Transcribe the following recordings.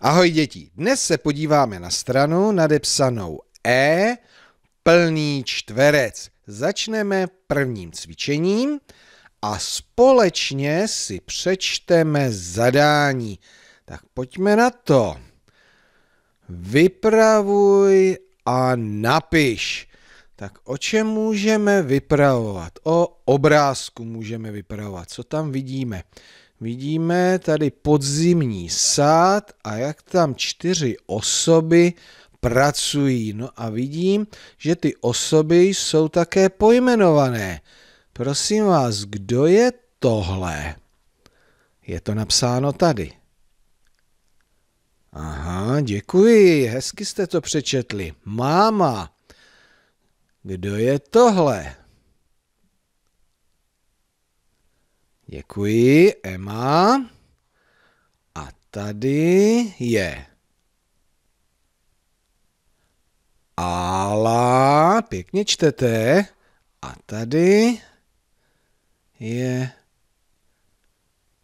Ahoj děti, dnes se podíváme na stranu nadepsanou E, plný čtverec. Začneme prvním cvičením a společně si přečteme zadání. Tak pojďme na to. Vypravuj a napiš. Tak o čem můžeme vypravovat? O obrázku můžeme vypravovat. Co tam vidíme? Vidíme tady podzimní sád a jak tam čtyři osoby pracují. No a vidím, že ty osoby jsou také pojmenované. Prosím vás, kdo je tohle? Je to napsáno tady. Aha, děkuji, hezky jste to přečetli. Máma. Kdo je tohle? Děkuji, Emma. A tady je Ala, pěkně čtete. A tady je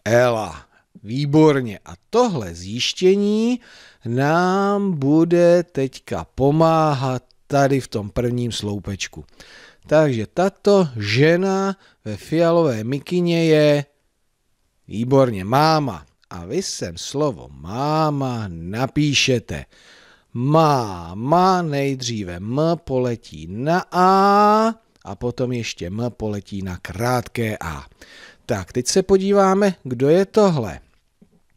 Ela. Výborně. A tohle zjištění nám bude teďka pomáhat tady v tom prvním sloupečku. Takže tato žena ve fialové mikině je výborně máma. A vy sem slovo máma napíšete. Máma nejdříve M poletí na A a potom ještě M poletí na krátké A. Tak, teď se podíváme, kdo je tohle.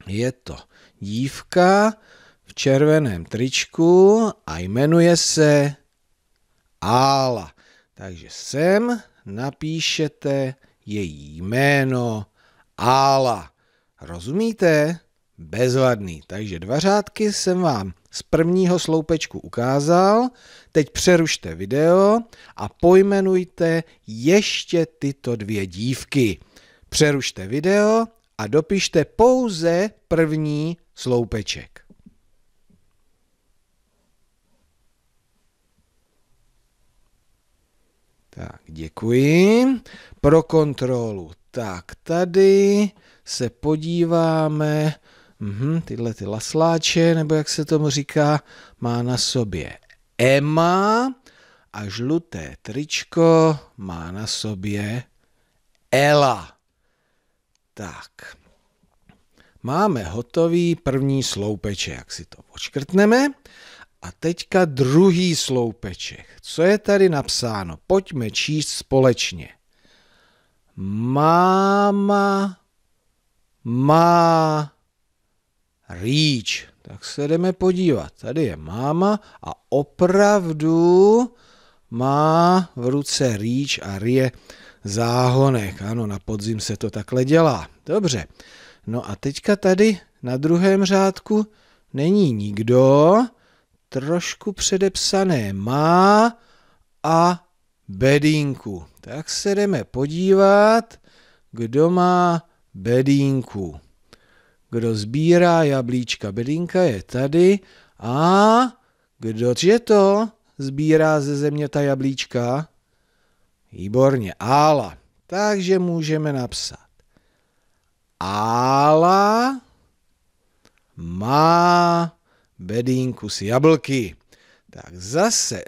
Je to dívka v červeném tričku a jmenuje se Ála. Takže sem napíšete její jméno Ála. Rozumíte? Bezvadný. Takže dva řádky jsem vám z prvního sloupečku ukázal. Teď přerušte video a pojmenujte ještě tyto dvě dívky. Přerušte video a dopište pouze první sloupeček. Tak, děkuji. Pro kontrolu. Tak, tady se podíváme, mhm, tyhle ty lasláče, nebo jak se tomu říká, má na sobě Emma a žluté tričko má na sobě Ela. Tak, máme hotový první sloupeček, jak si to počkrtneme. A teďka druhý sloupeček. Co je tady napsáno? Pojďme číst společně. Máma má rýč. Tak se jdeme podívat. Tady je máma a opravdu má v ruce rýč a rýje záhonek. Ano, na podzim se to takhle dělá. Dobře. No a teďka tady na druhém řádku není nikdo, trošku předepsané má a bedínku. Tak se jdeme podívat, kdo má bedínku. Kdo sbírá jablíčka? Bedínka je tady. A kdo je to sbírá ze země ta jablíčka? Výborně, Ála. Takže můžeme napsat. Ála má bedínku s jablky. Tak zase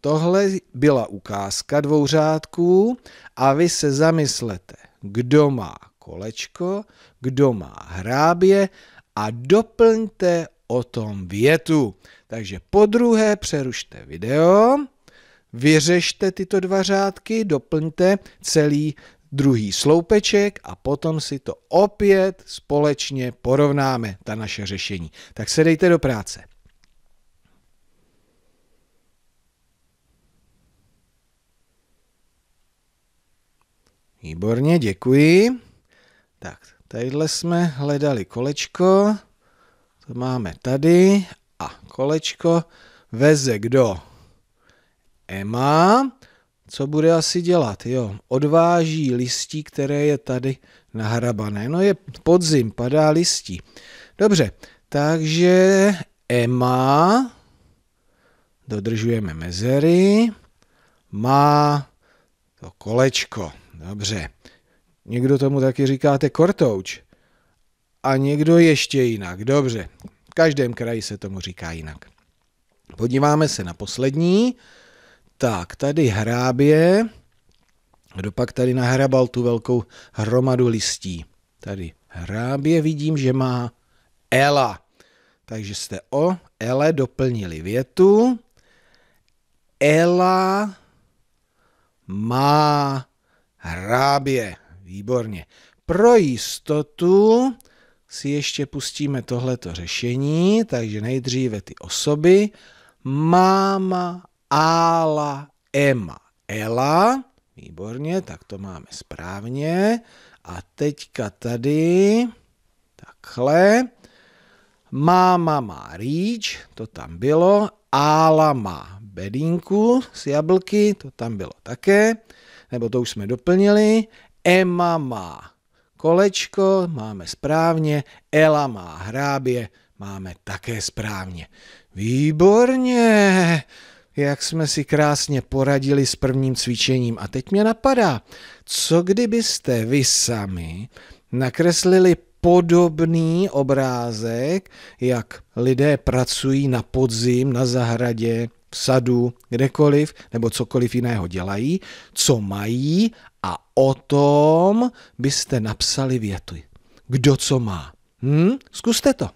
tohle byla ukázka dvou řádků a vy se zamyslete, kdo má kolečko, kdo má hrábě a doplňte o tom větu. Takže po druhé přerušte video, vyřešte tyto dva řádky, doplňte celý druhý sloupeček a potom si to opět společně porovnáme, ta naše řešení. Tak se dejte do práce. Výborně, děkuji. Tak, tadyhle jsme hledali kolečko, to máme tady a kolečko veze kdo? Emma co bude asi dělat? Jo, odváží listí, které je tady nahrabané. No je podzim, padá listí. Dobře, takže Emma, dodržujeme mezery, má to kolečko. Dobře. Někdo tomu taky říkáte kortouč. A někdo ještě jinak. Dobře. V každém kraji se tomu říká jinak. Podíváme se na poslední. Tak, tady hrábě. Kdo pak tady nahrabal tu velkou hromadu listí? Tady hrábě vidím, že má Ela. Takže jste o Ele doplnili větu. Ela má hrábě. Výborně. Pro jistotu si ještě pustíme tohleto řešení, takže nejdříve ty osoby. Máma, Ála, Ema, Ela. Výborně, tak to máme správně. A teďka tady, takhle. Máma má rýč, to tam bylo. Ála má bedínku z jablky, to tam bylo také. Nebo to už jsme doplnili. Emma má kolečko, máme správně. Ela má hrábě, máme také správně. Výborně! Jak jsme si krásně poradili s prvním cvičením. A teď mě napadá, co kdybyste vy sami nakreslili podobný obrázek, jak lidé pracují na podzim, na zahradě, v sadu, kdekoliv, nebo cokoliv jiného dělají, co mají a o tom byste napsali větu. Kdo co má. Hm? Zkuste to.